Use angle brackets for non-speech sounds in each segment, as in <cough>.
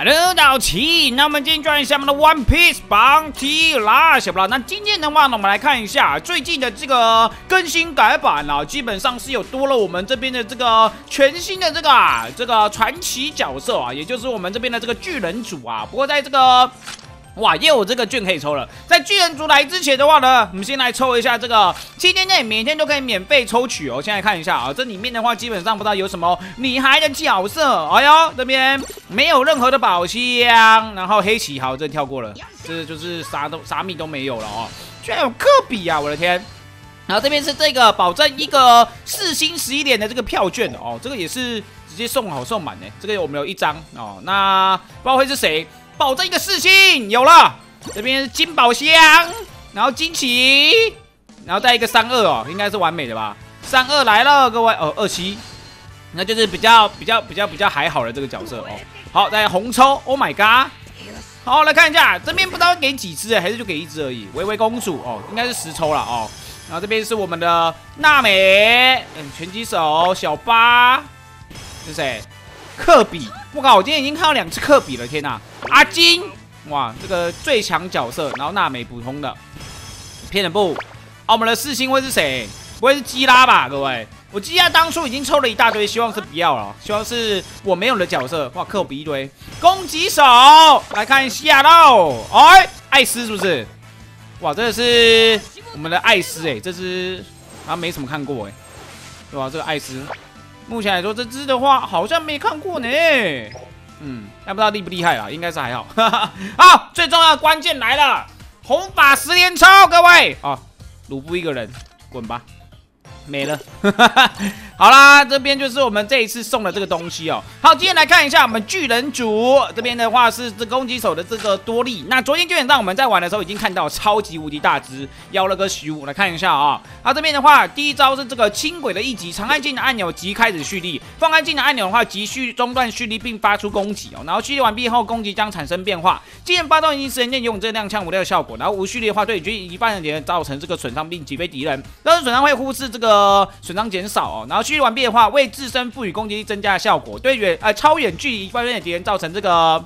Hello，大家好，齐。那我们今天转一下我们的 One Piece 榜 T 啦，小不啦？那今天的话呢，我们来看一下最近的这个更新改版啊，基本上是有多了我们这边的这个全新的这个啊这个传奇角色啊，也就是我们这边的这个巨人组啊。不过在这个哇，又有这个券可以抽了。在巨人族来之前的话呢，我们先来抽一下这个七天内每天都可以免费抽取哦。先来看一下啊，这里面的话基本上不知道有什么女孩的角色。哎呦，这边没有任何的宝箱，然后黑旗好，这跳过了，这就是啥都啥米都没有了哦。居然有科比啊，我的天！然后这边是这个保证一个四星十一点的这个票券哦，这个也是直接送好送满呢。这个我们有一张哦，那不知道会是谁。保证一个四星有了，这边是金宝箱，然后金旗，然后再一个三二哦，应该是完美的吧？三二来了，各位哦，二七，那就是比较比较比较比较还好的这个角色哦。好，再红抽，Oh my god！好，来看一下这边不知道给几只还是就给一只而已。维维公主哦，应该是十抽了哦。然后这边是我们的娜美，嗯，拳击手小八，是谁？科比，我靠！我今天已经看到两次科比了，天哪！阿金，哇，这个最强角色，然后娜美普通的，骗人不？我们的四星会是谁？不会是基拉吧？各位，我基拉当初已经抽了一大堆，希望是不要了，希望是我没有的角色。哇，科比一堆，攻击手，来看一下喽。哎，艾斯是不是？哇，这是我们的艾斯哎，这只啊没什么看过哎，对吧？这个艾斯。目前来说，这只的话好像没看过呢。嗯，还不知道厉不厉害啊？应该是还好。<laughs> 好，最重要的关键来了，红法十连抽，各位啊，鲁布一个人，滚吧。没了，哈哈哈好啦，这边就是我们这一次送的这个东西哦。好，今天来看一下我们巨人组这边的话是这攻击手的这个多利。那昨天基本上我们在玩的时候已经看到超级无敌大只，要了个十五，来看一下啊。好，这边的话第一招是这个轻轨的一级长按键的按钮即开始蓄力，放开键的按钮的话即蓄中断蓄力并发出攻击哦。然后蓄力完毕后攻击将产生变化，既然发动一定时间用这个踉跄五六的效果。然后无蓄力的话对军一半的敌人造成这个损伤并击飞敌人，但是损伤会忽视这个。损伤减少哦，然后蓄力完毕的话，为自身赋予攻击力增加的效果，对远呃超远距离方面的敌人造成这个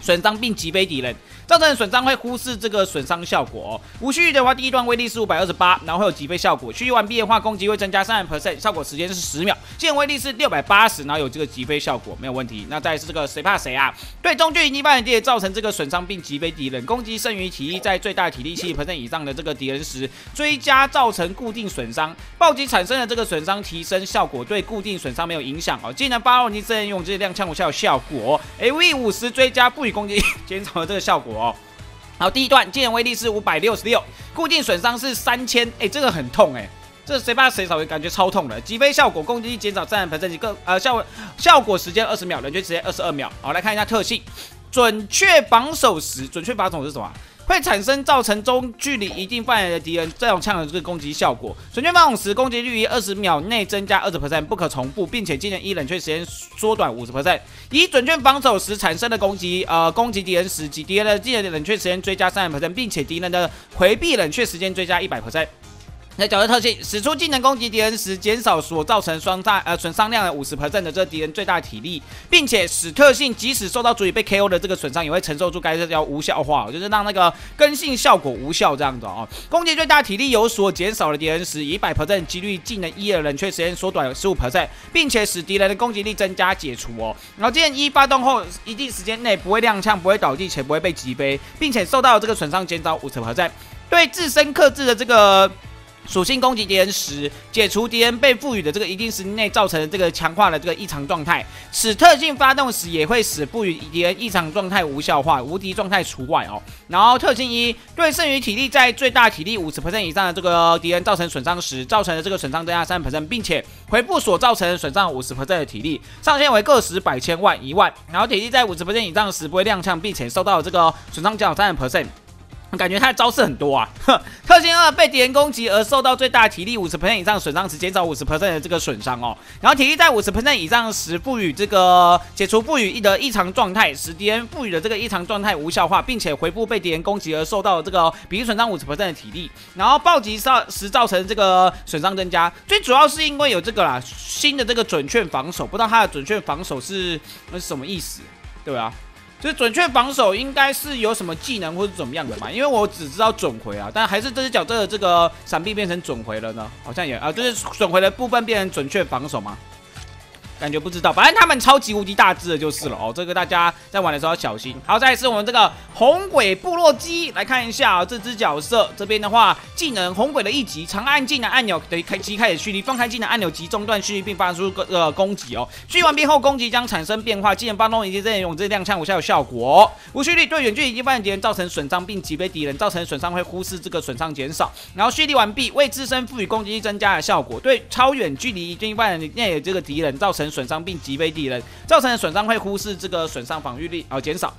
损伤并击飞敌人。造成损伤会忽视这个损伤效果。无蓄力的话，第一段威力是五百二十八，然后会有击飞效果。蓄力完毕的话，攻击会增加三十 percent，效果时间是十秒。现威力是六百八十，然后有这个击飞效果，没有问题。那再是这个谁怕谁啊？对中距离一半的敌人造成这个损伤并击飞敌人，攻击剩余体力在最大体力七十 percent 以上的这个敌人时，追加造成固定损伤。暴击产生的这个损伤提升效果对固定损伤没有影响哦。技能发动机正用这踉跄无效效果。A V 五十追加不予攻击 <laughs> 减少了这个效果。哦好，第一段技能威力是五百六十六，固定损伤是三千，哎，这个很痛哎，这谁怕谁少，感觉超痛的。击飞效果，攻击力减少三百分，这几个呃效果效果时间二十秒，冷却时间二十二秒。好，来看一下特性，准确防守时，准确防守是什么？会产生造成中距离一定范围的敌人这种枪的这个攻击效果。准确防守时，攻击率于二十秒内增加二十 percent，不可重复，并且技能一冷却时间缩短五十 percent。以准确防守时产生的攻击，呃，攻击敌人时，及敌人的技能冷却时间追加三十 percent，并且敌人的回避冷却时间追加一百 percent。那角色特性，使出技能攻击敌人时，减少所造成双大呃损伤量的五十 percent 的这敌人最大体力，并且使特性即使受到足以被 KO 的这个损伤，也会承受住该这叫无效化，就是让那个根性效果无效这样子哦。攻击最大体力有所减少的敌人时，以百 percent 几率技能一的冷却时间缩短十五 percent，并且使敌人的攻击力增加解除哦。然后技能一发动后，一定时间内不会踉跄，不会倒地，且不会被击飞，并且受到这个损伤减少五十 percent，对自身克制的这个。属性攻击敌人时，解除敌人被赋予的这个一定时间内造成的这个强化的这个异常状态。此特性发动时，也会使赋予敌人异常状态无效化，无敌状态除外哦。然后特性一，对剩余体力在最大体力五十 percent 以上的这个敌人造成损伤时，造成的这个损伤增加三十%，并且回复所造成的损伤五十 percent 的体力，上限为个十、百、千万、一万。然后体力在五十 percent 以上时不会踉跄，并且受到这个损伤减少三十%。感觉他的招式很多啊！特性二被敌人攻击而受到最大体力五十 percent 以上损伤时，减少五十 percent 的这个损伤哦。然后体力在五十 percent 以上时，赋予这个解除赋予一的异常状态，使敌人赋予的这个异常状态无效化，并且回复被敌人攻击而受到的这个比例损伤五十 percent 的体力。然后暴击造时造成这个损伤增加，最主要是因为有这个啦新的这个准确防守，不知道它的准确防守是是什么意思，对吧？就是准确防守应该是有什么技能或者怎么样的嘛？因为我只知道准回啊，但还是这只角色的这个闪避变成准回了呢？好像也啊，就是准回的部分变成准确防守嘛？感觉不知道，反正他们超级无敌大只的就是了哦。这个大家在玩的时候要小心。好，再来是我们这个红鬼部落鸡，来看一下啊，这只角色这边的话，技能红鬼的一级，长按技能按钮的开机开始蓄力，放开技能按钮及中断蓄力，并发出个呃攻击哦。蓄力完毕后，攻击将产生变化，技能发动以及这种这踉跄无效有效果。无蓄力对远距离发现敌人造成损伤，并击飞敌人，造成损伤会忽视这个损伤减少。然后蓄力完毕，为自身赋予攻击力增加的效果，对超远距离近范围内的这个敌人造成。损伤并击飞敌人，造成的损伤会忽视这个损伤防御力，而减少。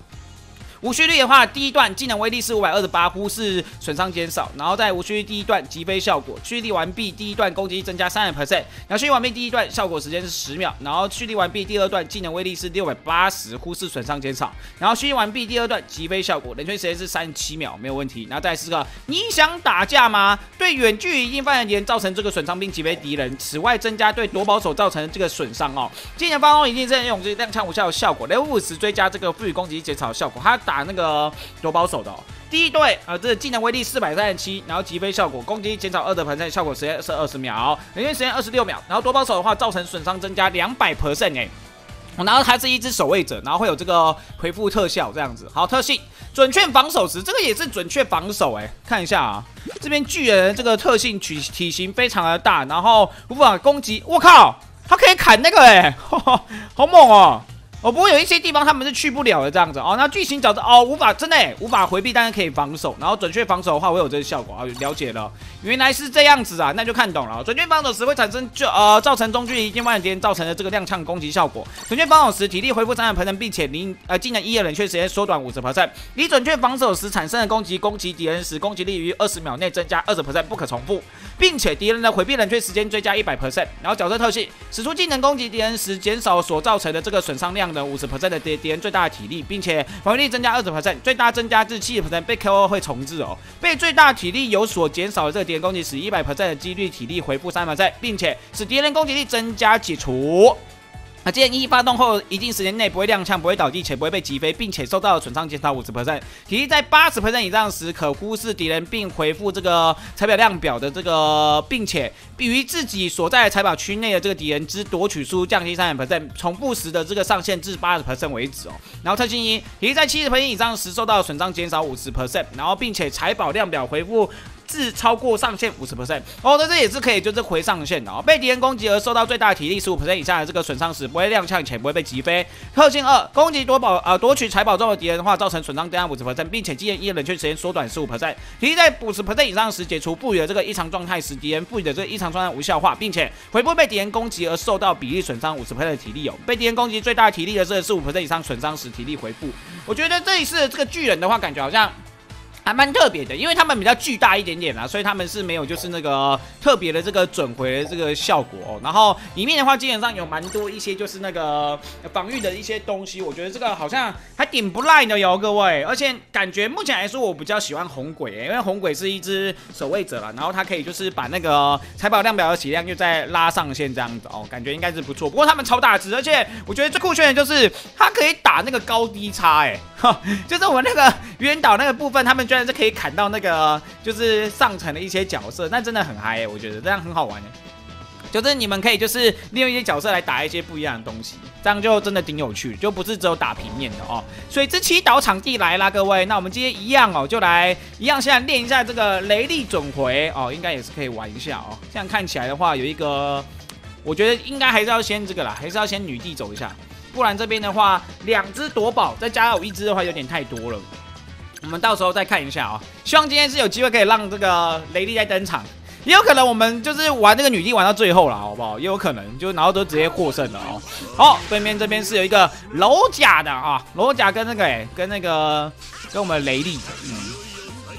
无序率的话，第一段技能威力是五百二十八，忽视损伤减少。然后在无序率第一段击飞效果，蓄力完毕第一段攻击增加三十 percent。然后蓄力完毕第一段效果时间是十秒。然后蓄力完毕第二段技能威力是六百八十，忽视损伤减少。然后蓄力完毕第二段击飞效果，冷却时间是三十七秒，没有问题。然后再四个，你想打架吗？对远距离硬范围敌人造成这个损伤并击飞敌人。此外增加对夺宝手造成的这个损伤哦。技能发动一定是用这踉跄无效的效果。雷五十追加这个赋予攻击减少效果，它。打打那个夺宝手的第一队，呃，这技能威力四百三十七，然后击飞效果，攻击减少二的 percent，效果时间是二十秒，冷却时间二十六秒，然后夺宝手的话，造成损伤增加两百 percent 哎，我拿到它是一只守卫者，然后会有这个回复特效这样子，好，特性准确防守时，这个也是准确防守哎，看一下啊，这边巨人这个特性体体型非常的大，然后无法攻击，我靠，它可以砍那个哎，<laughs> 好猛哦！哦，不过有一些地方他们是去不了的这样子哦。那巨型角色哦，无法真的无法回避，但是可以防守。然后准确防守的话，会有这个效果啊。了解了，原来是这样子啊，那就看懂了。准确防守时会产生就呃造成中距离近万敌人造成的这个踉跄攻击效果。准确防守时体力恢复三百百分并且零呃技能一的冷却时间缩短五十 percent。你准确防守时产生的攻击攻击敌人时，攻击力于二十秒内增加二十 percent，不可重复，并且敌人的回避冷却时间追加一百 percent。然后角色特性使出技能攻击敌人时，减少所造成的这个损伤量。的五十 percent 的敌敌人最大的体力，并且防御力增加二十 percent，最大增加至七十 percent，被 KO 会重置哦。被最大体力有所减少的这个敌人攻击时，一百 percent 的几率体力回复三 percent，并且使敌人攻击力增加解除。那建议发动后一定时间内不会踉跄，不会倒地，且不会被击飞，并且受到损伤减少五十 percent。体力在八十 percent 以上时，可忽视敌人并回复这个财表量表的这个，并且于自己所在财宝区内的这个敌人之夺取数降低三十 percent，重复时的这个上限至八十 percent 为止哦。然后特性一，体力在七十 percent 以上时受到损伤减少五十 percent，然后并且财宝量表回复。是超过上限五十 percent 哦，那这也是可以，就是回上限的哦。被敌人攻击而受到最大体力十五 percent 以下的这个损伤时，不会踉跄且不会被击飞。特性二，攻击夺宝呃夺取财宝中的敌人的话，造成损伤增加五十 percent，并且基人一冷却时间缩短十五 percent。体力在五十 percent 以上时，解除赋予的这个异常状态时，敌人赋予的这个异常状态无效化，并且回复被敌人攻击而受到比例损伤五十 percent 的体力有。被敌人攻击最大体力的这十五 percent 以上损伤时，体力回复。我觉得这一次这个巨人的话，感觉好像。还蛮特别的，因为他们比较巨大一点点啊，所以他们是没有就是那个特别的这个准回的这个效果哦。然后里面的话，基本上有蛮多一些就是那个防御的一些东西，我觉得这个好像还挺不赖的哟，各位。而且感觉目前来说，我比较喜欢红鬼，因为红鬼是一只守卫者了，然后它可以就是把那个财宝量表的血量又再拉上线这样子哦，感觉应该是不错。不过他们超大只，而且我觉得最酷炫的就是它可以打那个高低差，哎，<laughs> 就是我们那个原岛那个部分，他们。居然是可以砍到那个，就是上层的一些角色，那真的很嗨，我觉得这样很好玩就是你们可以就是利用一些角色来打一些不一样的东西，这样就真的挺有趣，就不是只有打平面的哦。水之祈祷场地来啦，各位，那我们今天一样哦，就来一样，现在练一下这个雷力准回哦，应该也是可以玩一下哦。这样看起来的话，有一个，我觉得应该还是要先这个啦，还是要先女帝走一下，不然这边的话，两只夺宝再加我一只的话，有点太多了。我们到时候再看一下啊，希望今天是有机会可以让这个雷利再登场，也有可能我们就是玩这个女帝玩到最后了，好不好？也有可能就然后都直接获胜了哦。好，对面这边是有一个楼甲的啊，楼甲跟那个哎，跟那个跟我们雷利，嗯，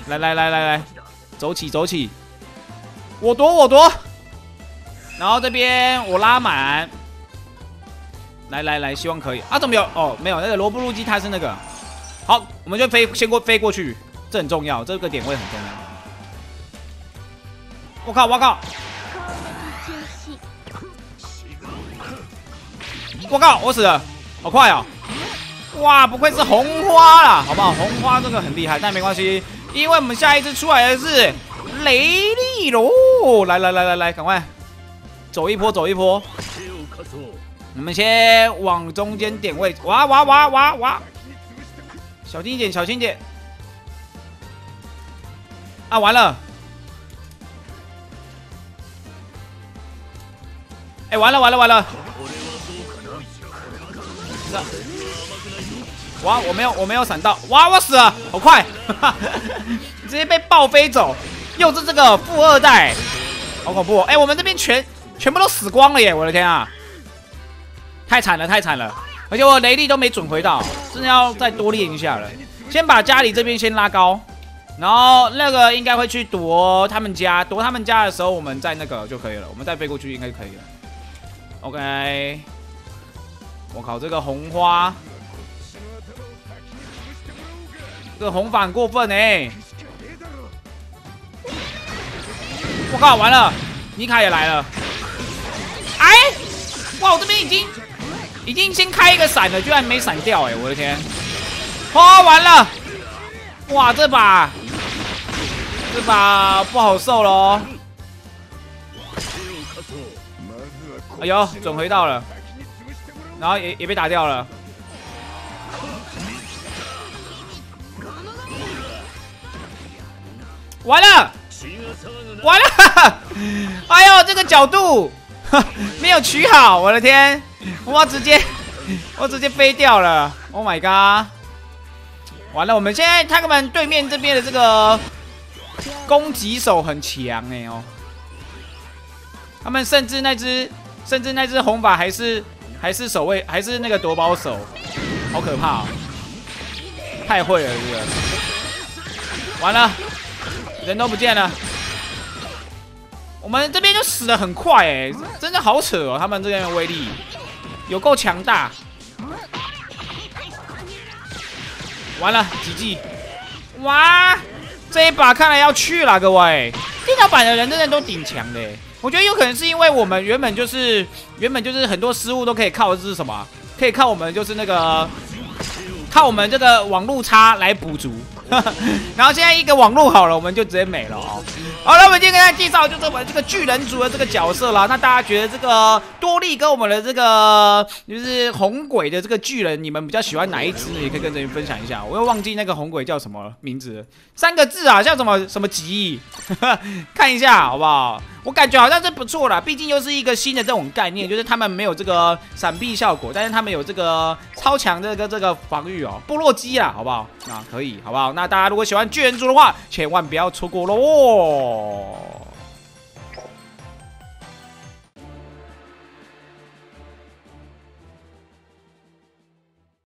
来来来来来，走起走起，我夺我夺，然后这边我拉满，来来来，希望可以啊？怎么有？哦，没有，那个罗布路基他是那个。好，我们就飞先过飞过去，这很重要，这个点位很重要。我靠，我靠！我靠，我死了，好快啊！哇，不愧是红花啦，好不好？红花这个很厉害，但没关系，因为我们下一次出来的是雷利罗。来来来来来，赶快走一波，走一波。我们先往中间点位，哇哇哇哇哇！小心一点，小心一点。啊，完了！哎，完了完了完了！哇，我没有我没有闪到，哇，我死了，好快，<laughs> 直接被爆飞走，又是这个富二代，好恐怖！哎，我们这边全全部都死光了耶，我的天啊！太惨了，太惨了！而且我雷力都没准回到，真的要再多练一下了。先把家里这边先拉高，然后那个应该会去夺他们家，夺他们家的时候，我们再那个就可以了。我们再飞过去应该就可以了。OK，我靠，这个红花，这个红反过分哎！我靠，完了，妮卡也来了。哎，哇，我这边已经。已经先开一个闪了，居然没闪掉哎！我的天，哦，完了！哇，这把这把不好受喽！哎呦，准回到了，然后也也被打掉了。完了，完了！<laughs> 哎呦，这个角度 <laughs> 没有取好，我的天！<laughs> 我直接，我直接飞掉了！Oh my god！完了，我们现在他们对面这边的这个攻击手很强哎哦，他们甚至那只，甚至那只红发还是还是守卫，还是那个夺宝手，好可怕！哦太会了这个，完了，人都不见了，我们这边就死的很快哎，真的好扯哦，他们这边的威力。有够强大！完了，几记？哇，这一把看来要去了，各位！电脑版的人真的都挺强的，我觉得有可能是因为我们原本就是原本就是很多失误都可以靠的是什么？可以靠我们就是那个靠我们这个网络差来补足。<laughs> 然后现在一个网络好了，我们就直接没了哦。好了，我们今天跟大家介绍就是我们这个巨人族的这个角色啦。那大家觉得这个多利跟我们的这个就是红鬼的这个巨人，你们比较喜欢哪一只？也可以跟这边分享一下。我又忘记那个红鬼叫什么名字，三个字啊，叫什么什么吉？<laughs> 看一下好不好？我感觉好像是不错啦，毕竟又是一个新的这种概念，就是他们没有这个闪避效果，但是他们有这个超强的这个这个防御哦，部落机啊，好不好？啊，可以，好不好？那大家如果喜欢巨人族的话，千万不要错过喽。